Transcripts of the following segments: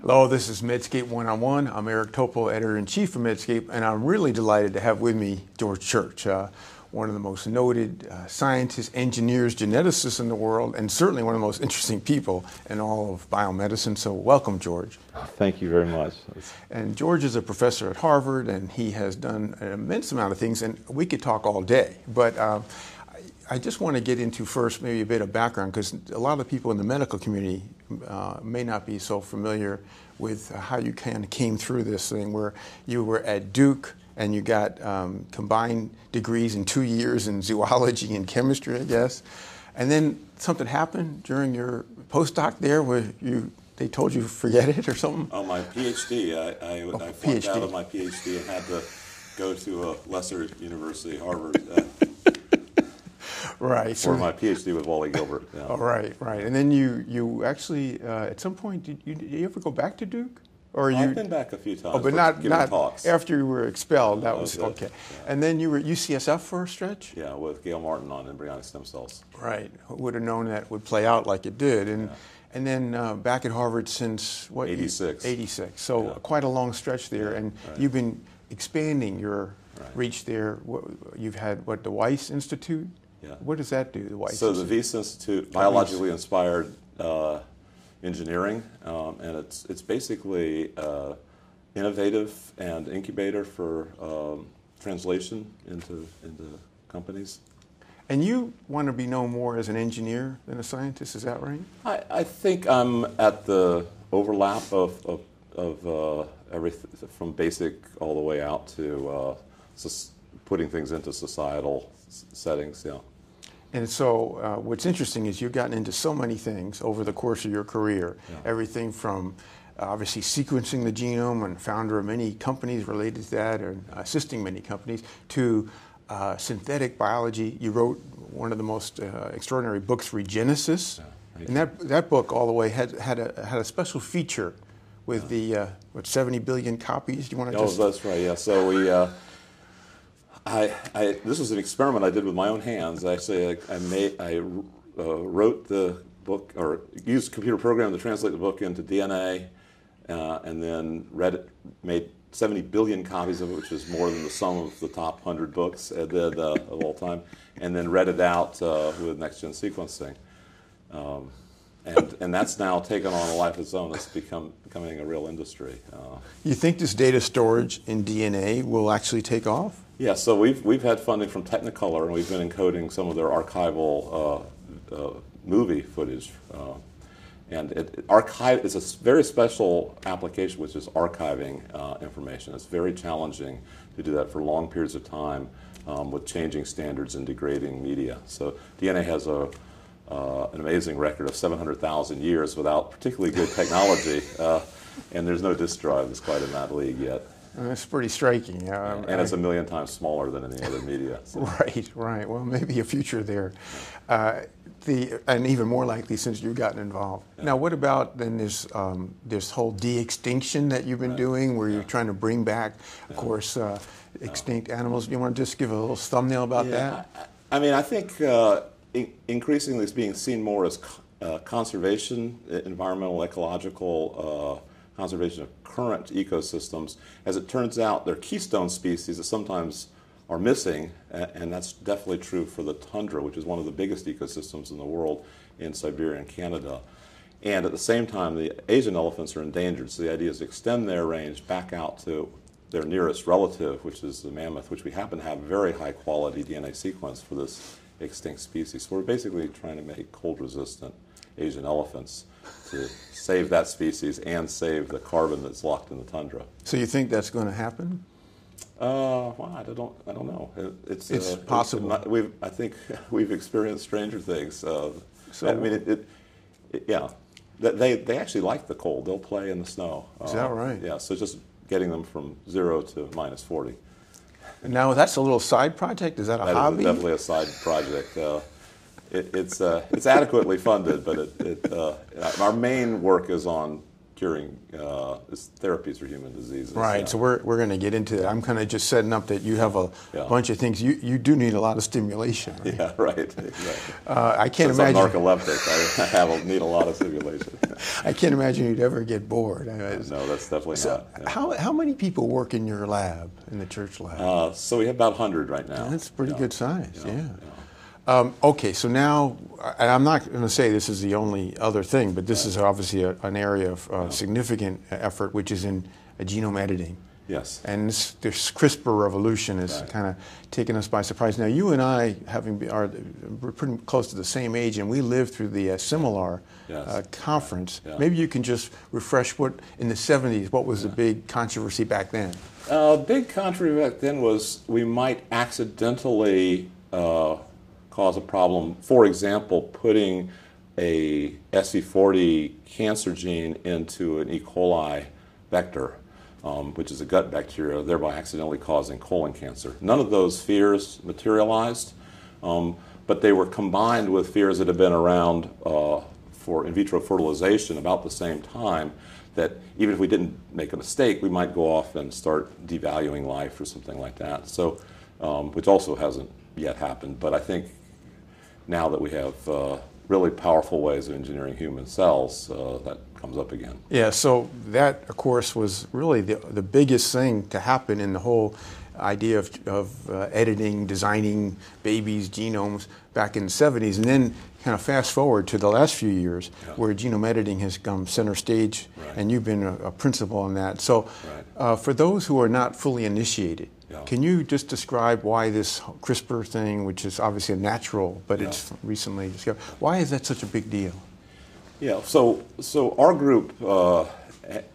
Hello, this is Medscape One on One. I'm Eric Topol, editor in chief of Medscape, and I'm really delighted to have with me George Church, uh, one of the most noted uh, scientists, engineers, geneticists in the world, and certainly one of the most interesting people in all of biomedicine. So, welcome, George. Thank you very much. And George is a professor at Harvard, and he has done an immense amount of things, and we could talk all day. But uh, I just want to get into first maybe a bit of background because a lot of people in the medical community uh, may not be so familiar with how you kind of came through this thing where you were at Duke and you got um, combined degrees in two years in zoology and chemistry, I guess. And then something happened during your postdoc there where you they told you forget it or something? Oh, my PhD. I, I, oh, I flunked out of my PhD and had to go to a lesser university, Harvard. Uh, right. For my PhD with Wally Gilbert. Yeah. Oh, right, right. And then you you actually uh, at some point did you, did you ever go back to Duke? Or you, I've been back a few times. Oh, but not not talks. after you were expelled. That was, was okay. Yeah. And then you were UCSF for a stretch. Yeah, with Gail Martin on embryonic stem cells. Right. Who would have known that would play out like it did? And yeah. and then uh, back at Harvard since what? 86. 86. So yeah. quite a long stretch there, and right. you've been expanding your right. reach there. You've had what the Weiss Institute. Yeah. What does that do, the So the Wyss Institute, biologically inspired uh, engineering, um, and it's it's basically uh, innovative and incubator for um, translation into into companies. And you want to be known more as an engineer than a scientist, is that right? I, I think I'm at the overlap of, of, of uh, everything from basic all the way out to uh, putting things into societal settings. Yeah. And so, uh, what's interesting is you've gotten into so many things over the course of your career. Yeah. Everything from uh, obviously sequencing the genome and founder of many companies related to that, and assisting many companies, to uh, synthetic biology. You wrote one of the most uh, extraordinary books, Regenesis. Yeah, and that, that book, all the way, had, had, a, had a special feature with yeah. the, uh, what, 70 billion copies? Do you want to oh, just. that's right, yeah. So we uh, I, I, this was an experiment I did with my own hands. I, I, made, I uh, wrote the book or used computer program to translate the book into DNA, uh, and then read it, made 70 billion copies of it, which is more than the sum of the top 100 books I did uh, of all time, and then read it out uh, with next gen sequencing. Um, and, and that's now taken on a life of its own. It's become becoming a real industry. Uh, you think this data storage in DNA will actually take off? Yeah, so we've, we've had funding from Technicolor, and we've been encoding some of their archival uh, uh, movie footage. Uh, and it, it archive is a very special application, which is archiving uh, information. It's very challenging to do that for long periods of time um, with changing standards and degrading media. So DNA has a uh, an amazing record of 700,000 years without particularly good technology, uh, and there's no disk drive that's quite in that league yet. That's pretty striking. Uh, and it's a million times smaller than any other media. So. Right, right. Well, maybe a future there. Uh, the, and even more likely since you've gotten involved. Yeah. Now, what about then this um, this whole de-extinction that you've been right. doing, where yeah. you're trying to bring back, of yeah. course, uh, extinct animals? Do you want to just give a little thumbnail about that? I, I, mean, I think uh, in, increasingly it's being seen more as uh, conservation, environmental, ecological uh, conservation of current ecosystems. As it turns out, there are keystone species that sometimes are missing, and that's definitely true for the tundra, which is one of the biggest ecosystems in the world in Siberia and Canada. And at the same time, the Asian elephants are endangered, so the idea is to extend their range back out to their nearest relative, which is the mammoth, which we happen to have very high quality DNA sequence for this extinct species. So we're basically trying to make cold resistant Asian elephants to save that species and save the carbon that's locked in the tundra. So you think that's going to happen? Uh, well, I don't, I don't know. It, it's it's uh, possible. It's, we've, I think we've experienced stranger things. Uh, so, I mean, it, it, it, yeah, they they actually like the cold. They'll play in the snow. Is that uh, right? Yeah. So just getting them from zero to minus forty. Now that's a little side project. Is that a that hobby? Is definitely a side project. Uh, it, it's uh, it's adequately funded, but it, it uh, our main work is on curing uh, therapies for human diseases. Right. So we're, we're going to get into that. I'm kind of just setting up that you have a Yeah. bunch of things. You you do need a lot of stimulation. Right? Yeah, right. Exactly. Uh, I can't Since I'm imagine. narcoleptic, I have a, need a lot of stimulation. I can't imagine you'd ever get bored. I mean, no, that's definitely so not. yeah. how how many people work in your lab in the church lab? Uh, so we have about 100 right now. That's a pretty Yeah. good size. Yeah, Yeah. yeah. Um, okay, so now, and I'm not going to say this is the only other thing, but this is obviously a, an area of uh, significant effort, which is in uh, genome editing. Yes. And this, this CRISPR revolution has Right. kind of taken us by surprise. Now, you and I, having been, are we're pretty close to the same age, and we lived through the uh, Similar Yes. uh, conference. Yeah. Maybe you can just refresh what in the '70s. What was the big controversy back then? Uh, big controversy back then was we might accidentally uh, cause a problem. For example, putting a SV40 cancer gene into an E. coli vector, um, which is a gut bacteria, thereby accidentally causing colon cancer. None of those fears materialized, um, but they were combined with fears that have been around uh, for in vitro fertilization about the same time that even if we didn't make a mistake, we might go off and start devaluing life or something like that. So, um, which also hasn't yet happened. But I think now that we have uh, really powerful ways of engineering human cells, uh, that comes up again. Yeah, so that, of course, was really the, the biggest thing to happen in the whole idea of, of uh, editing, designing babies' genomes back in the 70s. And then kind of fast forward to the last few years Yeah. where genome editing has come center stage, Right. and you've been a, a principal on that. So, Right. uh, for those who are not fully initiated, Yeah. can you just describe why this CRISPR thing, which is obviously a natural, but Yeah. it's recently discovered, why is that such a big deal? Yeah, so so our group uh,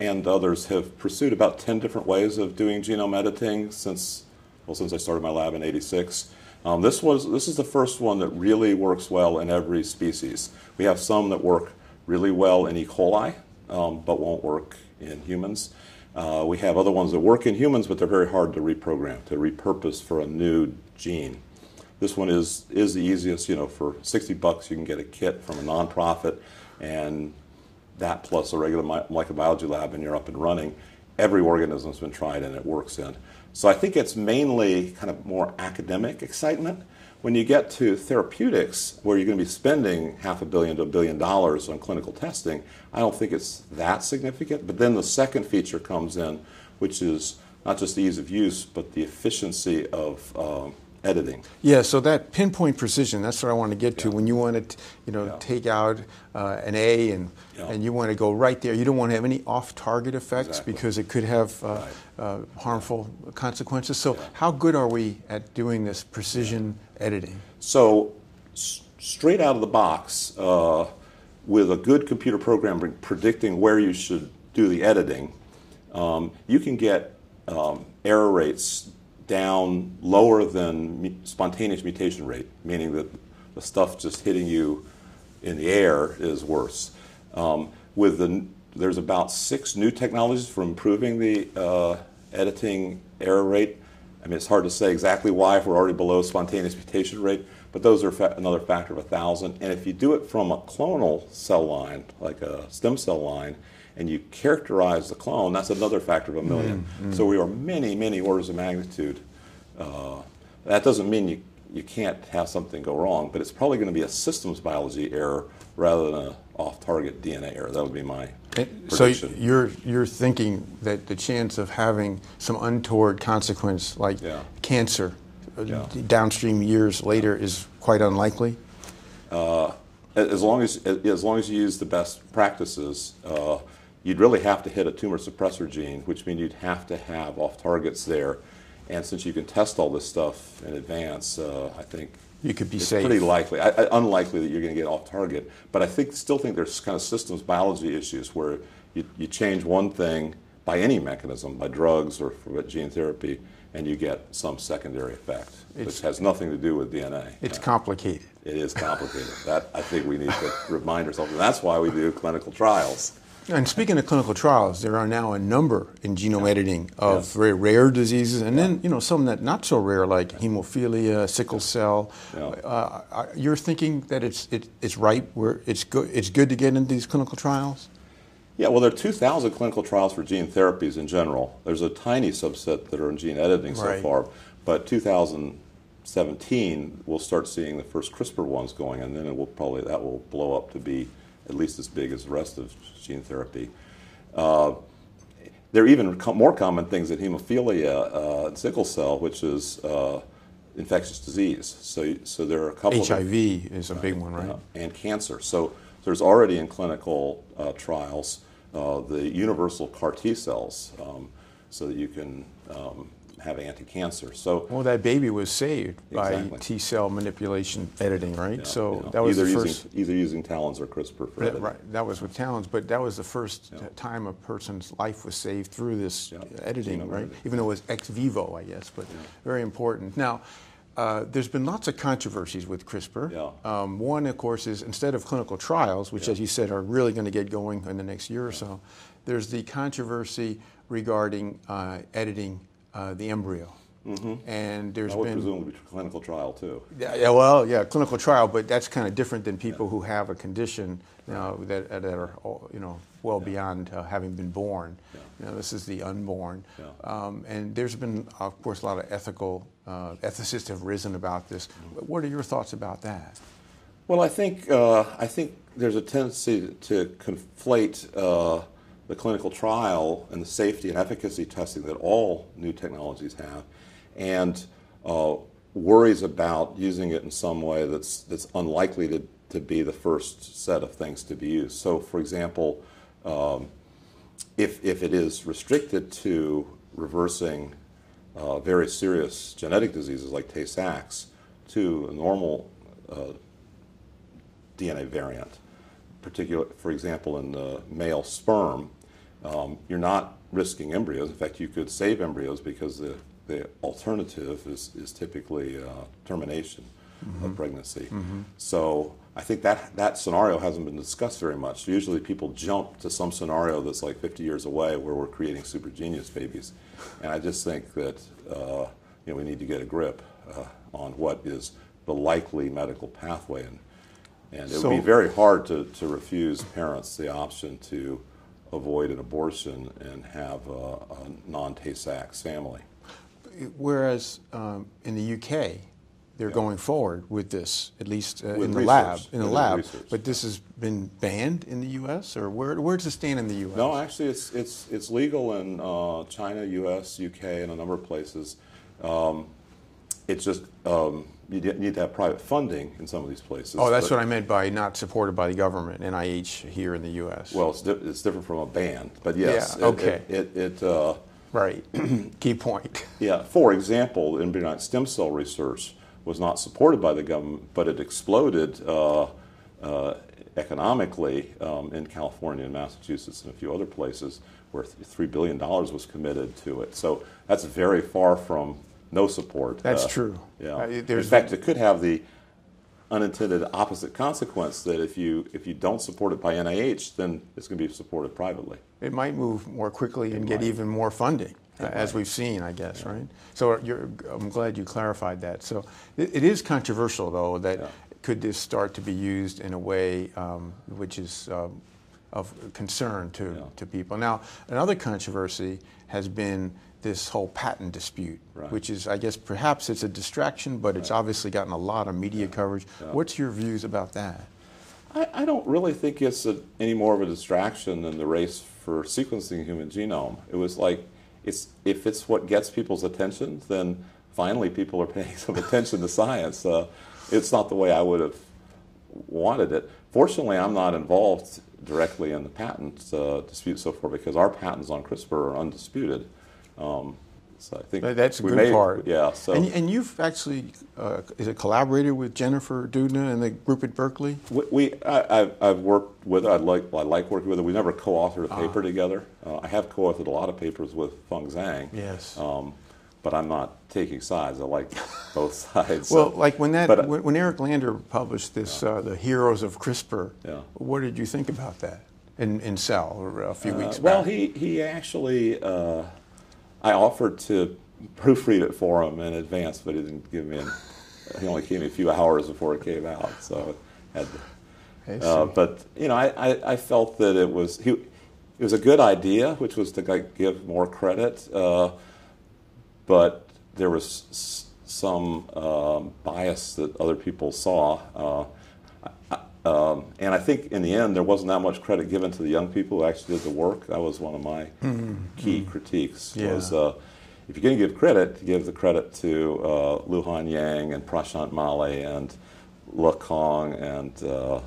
and others have pursued about ten different ways of doing genome editing since well since I started my lab in '86. Um, this was this is the first one that really works well in every species. We have some that work really well in E. coli, um, but won't work in humans. Uh, we have other ones that work in humans, but they're very hard to reprogram, to repurpose for a new gene. This one is is the easiest. You know, for 60 bucks, you can get a kit from a nonprofit, and that plus a regular mi- microbiology lab, and you're up and running. Every organism's been tried, and it works in. So I think it's mainly kind of more academic excitement. When you get to therapeutics, where you're going to be spending half a billion to a billion dollars on clinical testing, I don't think it's that significant. But then the second feature comes in, which is not just the ease of use, but the efficiency of um, editing. Yeah, so that pinpoint precision, that's what I want to get to. Yeah. When you want to, you know, Yeah. take out uh, an A and, Yeah. and you want to go right there. You don't want to have any off-target effects Exactly. because it could have uh, Right. uh, harmful consequences. So how good are we at doing this precision editing? So, s- straight out of the box, uh, with a good computer program predicting where you should do the editing, um, you can get um, error rates down lower than spontaneous mutation rate, meaning that the stuff just hitting you in the air is worse. Um, with the, there's about six new technologies for improving the uh, editing error rate. I mean, it's hard to say exactly why if we're already below spontaneous mutation rate, but those are fa- another factor of a thousand. And if you do it from a clonal cell line, like a stem cell line, and you characterize the clone, that's another factor of a 1000000 So we are many, many orders of magnitude. Uh, that doesn't mean you, you can't have something go wrong, but it's probably going to be a systems biology error rather than an off-target DNA error. That would be my And So prediction. you're, you're thinking that the chance of having some untoward consequence like Yeah. cancer uh, Yeah. downstream years later is quite unlikely? as long as as long as you use the best practices, uh, you'd really have to hit a tumor suppressor gene, which means you'd have to have off targets there. And since you can test all this stuff in advance, uh, I think You could be it's safe. pretty likely, I, I, unlikely that you're going to get off target. But I think still think there's kind of systems biology issues where you, you change one thing by any mechanism, by drugs or for gene therapy, and you get some secondary effect, It's- which has nothing to do with DNA. It's Yeah. complicated. It is complicated. that I think we need to remind ourselves, and that's why we do clinical trials. And speaking of clinical trials, there are now a number in genome editing of Yes. very rare diseases, and then you know some that not so rare, like hemophilia, sickle cell. Yeah. Uh, you're thinking that it's it, it's right where it's good it's good to get into these clinical trials. Yeah, well, there are 2,000 clinical trials for gene therapies in general. There's a tiny subset that are in gene editing so Right. far, but 2017 we'll start seeing the first CRISPR ones going, and then it will probably that will blow up to be at least as big as the rest of gene therapy. Uh, there are even co- more common things than hemophilia, uh, sickle cell, which is uh, infectious disease. So, so there are a couple of HIV is a big one, right? uh, and cancer. So there's already in clinical uh, trials uh, the universal CAR T cells um, so that you can um, have anti-cancer. So Well, that baby was saved by T cell manipulation editing, right? yeah, so know, that was either the using, first. either using talons or CRISPR for editing. right, that was with talons, but that was the first Yeah. time a person's life was saved through this Yeah, editing, genome right? editing. Even though it was ex vivo, I guess, but very important. Now, uh, there's been lots of controversies with CRISPR. Yeah. Um, one, of course, is instead of clinical trials, which, Yeah. as you said, are really going to get going in the next year or so, there's the controversy regarding uh, editing uh, the embryo. And there's That would been presumably be clinical trial too. yeah, yeah, well, yeah, clinical trial, but that's kind of different than people who have a condition you know, that, that are, you know, well beyond uh, having been born. Yeah. You know, this is the unborn. Yeah. Um, and there's been, of course, a lot of ethical, uh, ethicists have risen about this. Mm-hmm. What are your thoughts about that? Well, I think uh, I think there's a tendency to conflate uh, the clinical trial and the safety and efficacy testing that all new technologies have, and uh, worries about using it in some way that's that's unlikely to, to be the first set of things to be used. So, for example, um, if if it is restricted to reversing uh, very serious genetic diseases like Tay-Sachs to a normal uh, DNA variant. Particular, for example, in the male sperm, um, you're not risking embryos. In fact, you could save embryos because the, the alternative is, is typically uh, termination of pregnancy. So I think that that scenario hasn't been discussed very much. Usually people jump to some scenario that's like 50 years away where we're creating super genius babies. And I just think that uh, you know, we need to get a grip uh, on what is the likely medical pathway. And, and it would be very hard to, to refuse parents the option to avoid an abortion and have a, a non-Tay-Sachs family. Whereas um, in the UK, they're Yeah. going forward with this, at least uh, in the research. lab. In the lab, research. but this has been banned in the U.S. or where? Where does it stand in the U.S.? No, actually, it's it's it's legal in uh, China, U.S., U.K., and a number of places. Um, it's just um, you need to have private funding in some of these places. Oh, that's what I meant by not supported by the government, NIH here in the U.S. Well, it's, di- it's different from a ban, but yes. Yeah, okay. It, it, it uh, right. Key point. yeah. For example, embryonic stem cell research was not supported by the government, but it exploded uh, uh, economically um, in California and Massachusetts and a few other places where three billion dollars was committed to it. So that's very far from no support. That's Uh, true. Yeah. Uh, in fact, it could have the unintended opposite consequence that if you if you don't support it by NIH, then it's going to be supported privately. It might move more quickly and get even more funding, uh, as we've seen, I guess, right? So you're, I'm glad you clarified that. So it, it is controversial, though, that Yeah. could this start to be used in a way um, which is um, of concern to, Yeah. to people. Now, another controversy has been this whole patent dispute, Right. which is, I guess, perhaps it's a distraction, but it's obviously gotten a lot of media coverage. Yeah. What's your views about that? I, I don't really think it's a, any more of a distraction than the race for sequencing the human genome. It was like, it's, if it's what gets people's attention, then finally people are paying some attention to science. Uh, it's not the way I would have wanted it. Fortunately, I'm not involved directly in the patent uh, dispute so far because our patents on CRISPR are undisputed. Um, so I think That's a good may- part. Yeah. So and, and you've actually, uh, is it collaborated with Jennifer Doudna and the group at Berkeley? We, we I, I've, I've worked with her. I like, I like working with her. We never co-authored a Ah. paper together. Uh, I have co-authored a lot of papers with Feng Zhang. Yes. Um, but I'm not taking sides. I like both sides. Well, like when that But, uh, when, when Eric Lander published this, uh, the Heroes of CRISPR. Yeah. What did you think about that in in Cell a few uh, weeks well, back? he he actually, uh, I offered to proofread it for him in advance, but he didn't give me. An, he only gave me a few hours before it came out, so I had to. Uh, but you know, I, I, I felt that it was he it was a good idea, which was to like, give more credit, uh, but there was s- some um, bias that other people saw. Uh, um, and I think in the end, there wasn't that much credit given to the young people who actually did the work. That was one of my key critiques. Yeah. Was uh, if you're going to give credit, give the credit to uh, Luhan Yang and Prashant Mali and Le Kong and uh,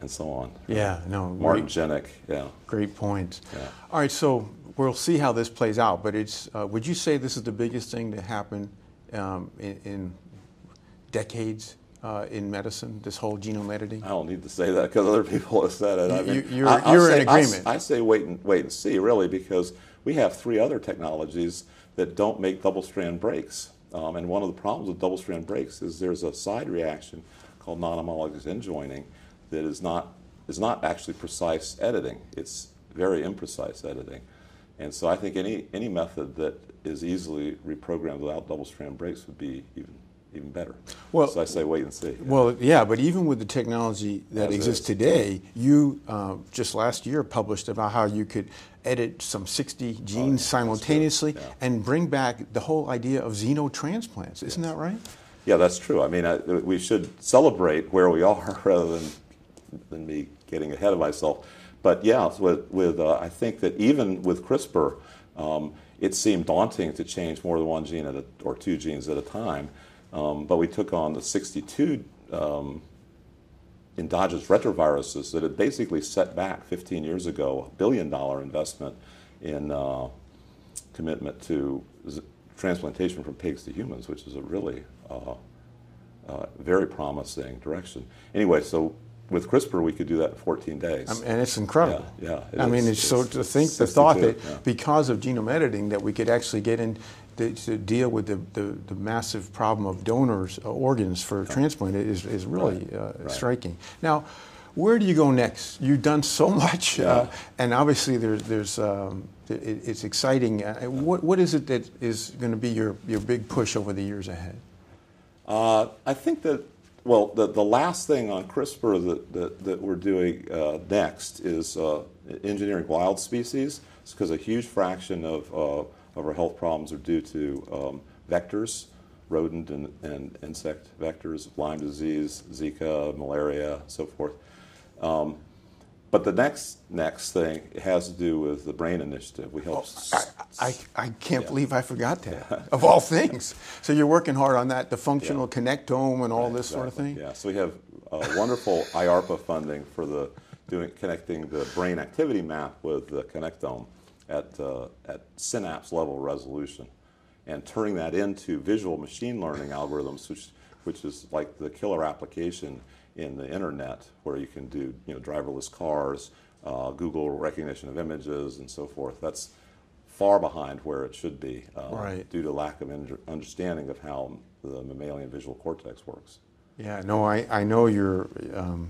and so on. Yeah, no, Martin great, Jenick. Yeah. great points. Yeah. All right, so we'll see how this plays out, but it's, uh, would you say this is the biggest thing to happen um, in, in decades uh, in medicine, this whole genome editing? I don't need to say that because other people have said it. I You- mean, you're- I- you're in say- I'll agreement. I say wait and wait and see, really, because we have three other technologies that don't make double-strand breaks. Um, and one of the problems with double-strand breaks is there's a side reaction called non-homologous end joining that is not is not actually precise editing. It's very imprecise editing. And so I think any any method that is easily reprogrammed without double-strand breaks would be even even better. Well- so I say wait and see. Well, yeah, but even with the technology that As exists today, you uh, just last year published about how you could edit some 60 genes Oh, that's simultaneously yeah. and bring back the whole idea of xenotransplants. Isn't that right? Yeah, that's true. I mean, I, we should celebrate where we are rather than than me getting ahead of myself. But yeah, with, with uh, I think that even with CRISPR, um, it seemed daunting to change more than one gene at a, or two genes at a time. Um, but we took on the 62 um, endogenous retroviruses that had basically set back 15 years ago a billion dollar investment in uh, commitment to z- transplantation from pigs to humans, which is a really uh, uh, very promising direction. Anyway, so with CRISPR, we could do that in 14 days. Um, and it's incredible. Yeah, yeah, it I mean, is. it's so to think the thought that yeah. because of genome editing that we could actually get in to, to deal with the, the, the massive problem of donors uh, organs for transplant is, is really Right, uh, right. striking. Now, where do you go next? You've done so much, uh, and obviously there's, there's um, it, it's exciting. Uh, what, what is it that is going to be your, your big push over the years ahead? Uh, I think that, well, the, the last thing on CRISPR that, that, that we're doing uh, next is uh, engineering wild species, because a huge fraction of, uh, of our health problems are due to um, vectors, rodent and, and insect vectors, Lyme disease, Zika, malaria, so forth. Um, but the next next thing has to do with the Brain Initiative. We help. s- I, I can't Yeah. believe I forgot that, of all things. So you're working hard on that, the functional connectome and all this sort of thing? Yeah, so we have uh, wonderful IARPA funding for the doing connecting the brain activity map with the connectome at uh, at synapse level resolution, and turning that into visual machine learning algorithms, which which is like the killer application in the internet, where you can do you know driverless cars, uh, Google recognition of images, and so forth. That's far behind where it should be uh, Right. due to lack of under- understanding of how the mammalian visual cortex works. Yeah, no, I, I know your, um,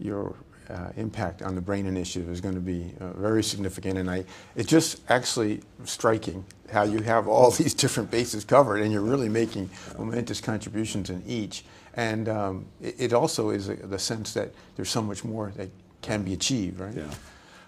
your uh, impact on the Brain Initiative is going to be uh, very significant, and I, it's just actually striking how you have all these different bases covered, and you're really making momentous contributions in each. And um, it, it also is a, the sense that there's so much more that can be achieved, right? Yeah.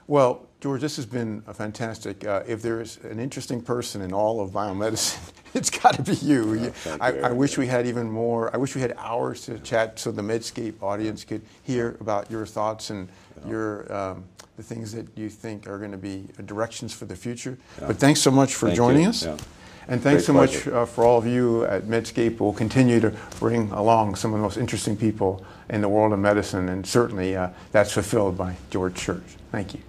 Well, George, this has been a fantastic. Uh, if there's an interesting person in all of biomedicine, it's got to be you. You- I, you, I wish we had even more. I wish we had hours to chat so the Medscape audience could hear about your thoughts and your um, the things that you think are going to be directions for the future. Yeah. But thanks so much for Thank joining you. us. Yeah. And thanks Great so much uh, for all of you at Medscape. We'll continue to bring along some of the most interesting people in the world of medicine, and certainly uh, that's fulfilled by George Church. Thank you.